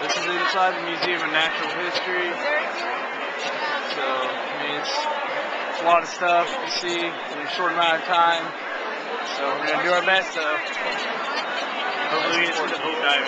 This is inside the Museum of Natural History. So, I mean, it's, it's a lot of stuff to see in a short amount of time. So we're going to do our best to hopefully get to the Hope Diamond.